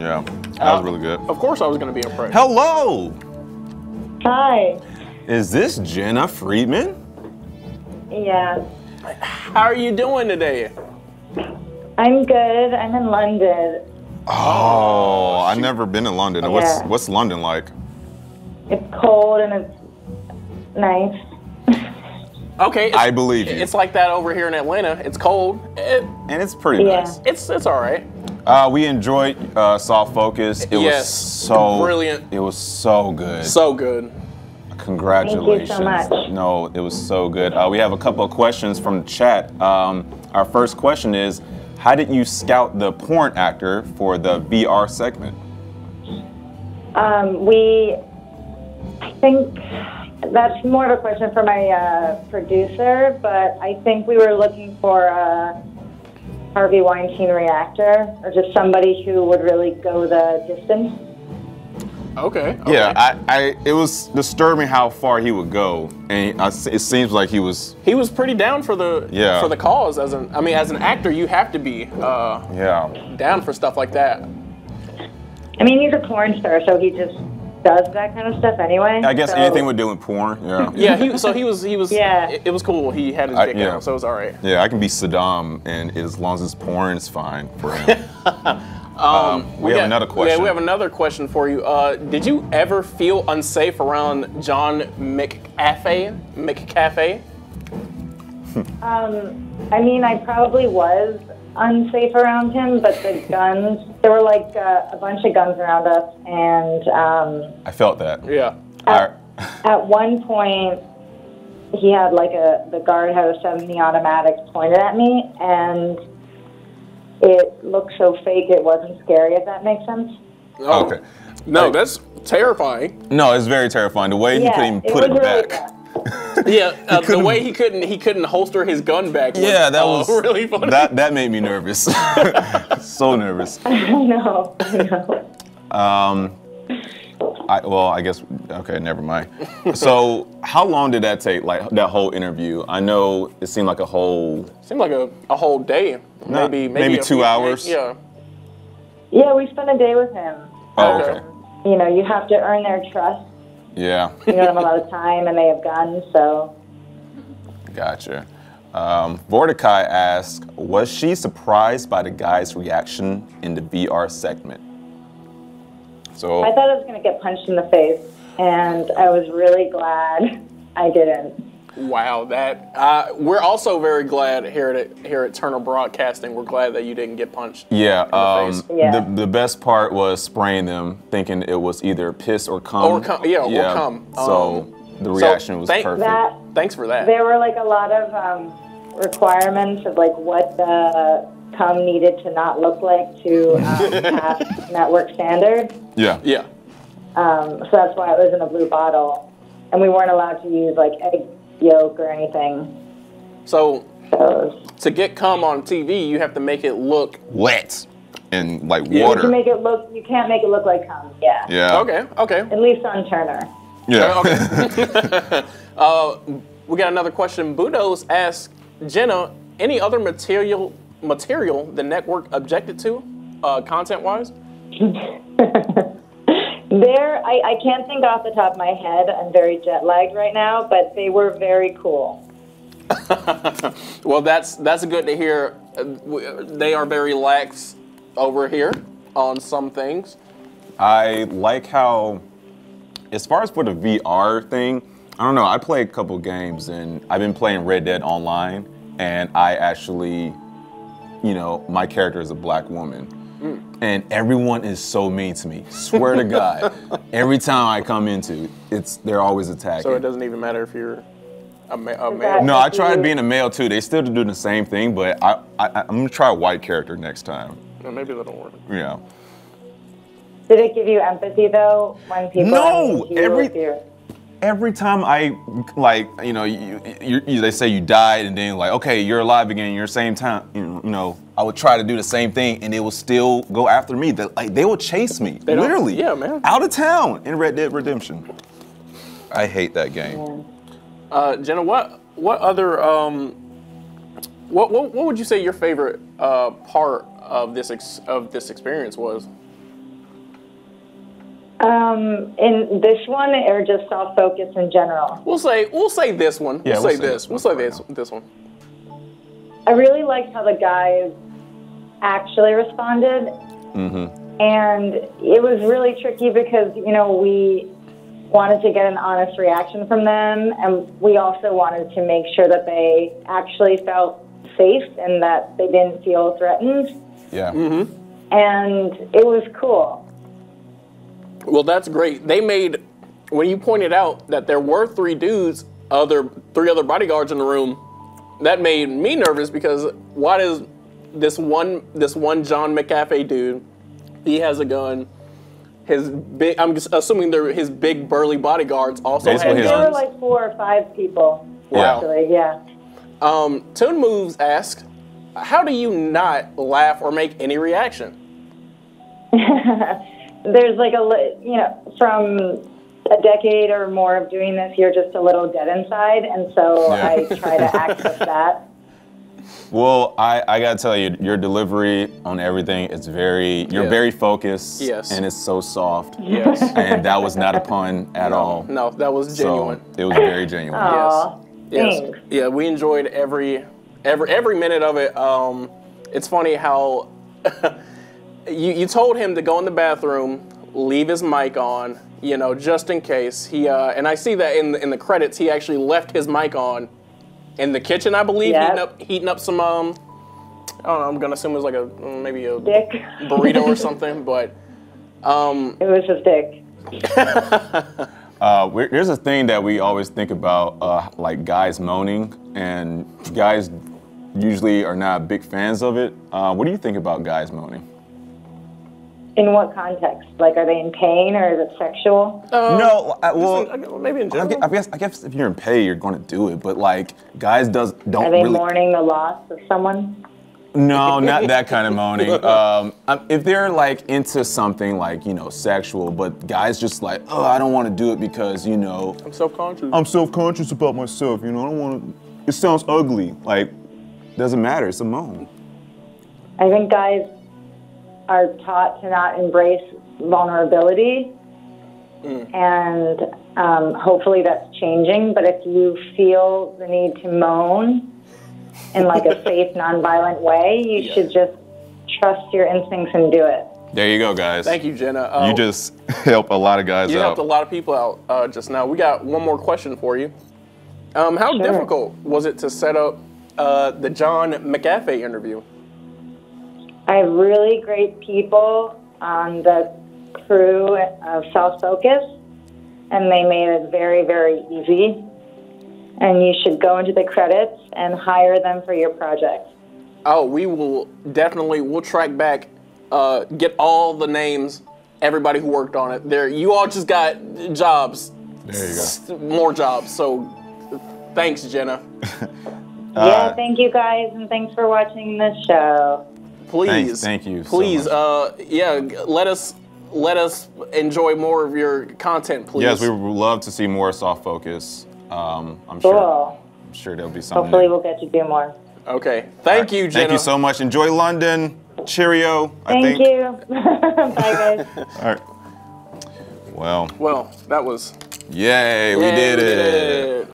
Yeah, that Uh, was really good. Of course, I was going to be impressed. Hello, Hi. is this Jena Friedman? Yeah. How are you doing today? I'm good. I'm in London. Oh, I've never been in London. What's Yeah. what's London like? It's cold and it's nice. Okay. I believe you. It's like that over here in Atlanta. It's cold. It, And it's pretty Yeah. nice. it's it's all right. Uh, we enjoyed uh, Soft Focus. It Yes, was so brilliant. It was so good. So good. Congratulations. much. No, it was so good. Uh, we have a couple of questions from the chat. Um, our first question is How did you scout the porn actor for the VR segment? Um, we, I think that's more of a question for my uh, producer, but I think we were looking for a Harvey Weinstein reactor or just somebody who would really go the distance. Okay. okay. Yeah, I, I, it was disturbing how far he would go, and I, it seems like he was. he was pretty down for the Yeah. for the cause. As an, I mean, as an actor, you have to be uh, Yeah, down for stuff like that. I mean, he's a porn star, so he just does that kind of stuff anyway. I guess so- anything with doing porn. Yeah. Yeah. He, so he was he was. Yeah. It, it was cool. He had his I- dick yeah. out, so it was all right. Yeah, I can be Saddam, and as long as it's porn, it's fine for him. um, we, have got- another question. Yeah, we have another question for you. Uh, did you ever feel unsafe around John McAfee? McCafe? Um, I mean, I probably was unsafe around him, but the guns, there were like uh, a bunch of guns around us, and um, I felt that. Yeah. I, at one point, he had like a, the guard had a semi-automatic pointed at me, and it looked so fake it wasn't scary, if that makes sense. Oh, okay. No, Like- that's terrifying. No, it's very terrifying. The way he couldn't even it put was it really back. bad. Yeah, uh, the way he couldn't he couldn't holster his gun back. Was, Yeah, that uh, was really funny. That that made me nervous. so nervous. I know, I know. Um, I, well, I guess okay, never mind. So, how long did that take? Like that whole interview? I know it seemed like a whole. Seemed like a, a whole day. No, maybe maybe, maybe two few- hours. Yeah. Yeah, we spent a day with him. Oh, Okay. okay. You know, you have to earn their trust. Yeah, You know them a lot of time, and they have guns, so. gotcha. Um, Vortikai asked, was she surprised by the guy's reaction in the VR segment? So I thought I was going to get punched in the face, and I was really glad I didn't. Wow, that uh, we're also very glad here at here at Turner Broadcasting. We're glad that you didn't get punched. Yeah, um, face. Yeah. The, the best part was spraying them, thinking it was either piss or cum. Or cum, yeah, or cum. So Um, the reaction was thank- perfect. That Thanks for that. there were like a lot of um, requirements of like what the cum needed to not look like to um, pass network standard. yeah. yeah. Um, so that's why it was in a blue bottle, and we weren't allowed to use like egg yolk or anything. So So to get cum on TV, you have to make it look. Wet and like Yeah. water. to make it look, you can't make it look like cum. Yeah. yeah. Okay. Okay. At least on Turner. Yeah. Okay. uh, we got another question. Budos asks Jena, any other material material the network objected to, uh, content wise? There, I, I can't think off the top of my head. I'm very jet lagged right now, but they were very cool. Well, that's that's good to hear. Uh, They are very lax over here on some things. I like how, as far as for the VR thing, I don't know. I play a couple games and I've been playing Red Dead Online, and I actually, you know, my character is a black woman. Mm. And everyone is so mean to me. Swear to God, every time I come into, it's they're always attacking. So it doesn't even matter if you're a, ma- a male. No, I tried being a male too. They still do the same thing, but I, I I'm gonna try a white character next time. No, maybe that'll work. Yeah. Did it give you empathy though when people? No, you every- with your- Every time I like, you know, you, you, you, they say you died, and then like, okay, you're alive again. You're same time. You know, I would try to do the same thing, and they will still go after me. They, like they will chase me, They literally. yeah, man. Out of town in Red Dead Redemption. I hate that game. Uh, Jena, what what other um, what, what what would you say your favorite uh, part of this ex- of this experience was? Um, in this one, or just soft focus in general? We'll say we'll say this one. Yeah, we'll, we'll say say this. this We'll say this this one. I really liked how the guys actually responded. And it was really tricky because, you know, we wanted to get an honest reaction from them, and we also wanted to make sure that they actually felt safe and that they didn't feel threatened. Yeah. And it was cool. Well, that's great. They made when you pointed out that there were three dudes, other three other bodyguards in the room. That made me nervous because why does this one this one John McAfee dude? He has a gun. His big. I'm assuming they're his big burly bodyguards also Basically had his- There were guns. like four or five people, Wow. actually, yeah. Um, Tune Moves asked, "How do you not laugh or make any reaction?" There's like a, li- you know, from a decade or more of doing this, you're just a little dead inside, and so Yeah. I try to access that. Well, I, I gotta tell you, your delivery on everything is very, you're Yeah. very focused. Yes. And it's so soft. Yes. and that was not a pun at all. No, that was genuine. So it was very genuine. Aw, Yes. thanks. Yeah, we enjoyed every every every minute of it. Um, it's funny how you you told him to go in the bathroom, leave his mic on, you know, just in case. He uh, and I see that in the, in the credits, he actually left his mic on in the kitchen, I believe, Yeah. heating up heating up some um. I don't know. I'm gonna assume it was like a maybe a Dick. burrito or something, but um, It was just dick. Uh, there's a thing that we always think about, uh, like guys moaning, and guys usually are not big fans of it. Uh, what do you think about guys moaning? In what context? Like, are they in pain or is it sexual? no, I, I well, guess- maybe in I general. I guess I guess if you're in pain, you're going to do it. But like guys, does don't Are they really. mourning the loss of someone? No, not that kind of moaning. Um, um, if they're like into something like you know sexual, but guys just like, oh, I don't want to do it because you know I'm self-conscious. I'm self-conscious about myself. You know, I don't want to. It sounds ugly. Like, doesn't matter. It's a moan. I think guys are taught to not embrace vulnerability, and um, hopefully that's changing. But if you feel the need to moan in like a safe, nonviolent way, you Yeah. should just trust your instincts and do it. There you go, guys. Thank you, Jena. Uh, You just help a lot of guys You out. helped a lot of people out uh, just now. We got one more question for you. Um, how Sure. difficult was it to set up uh, the John McAfee interview? I have really great people on the crew of Soft Focus, and they made it very, very easy. And you should go into the credits and hire them for your project. Oh, we will definitely we'll track back, uh, get all the names, everybody who worked on it. There, you all just got jobs. There you go. S- More jobs. So, thanks, Jena. yeah, thank you guys, and thanks for watching this show. Please, thank you so Please, much. uh, yeah, let us let us enjoy more of your content, please. yes, we would love to see more soft focus. Um, I'm sure. I'm sure there'll be something. Hopefully, new. we'll get to do more. Okay. Thank you, Jena. Thank you so much. Enjoy London. Cheerio. I Thank think. you. Bye, guys. All right. Well, Well, that was. yay, we Yay, did we it. it.